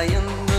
sayın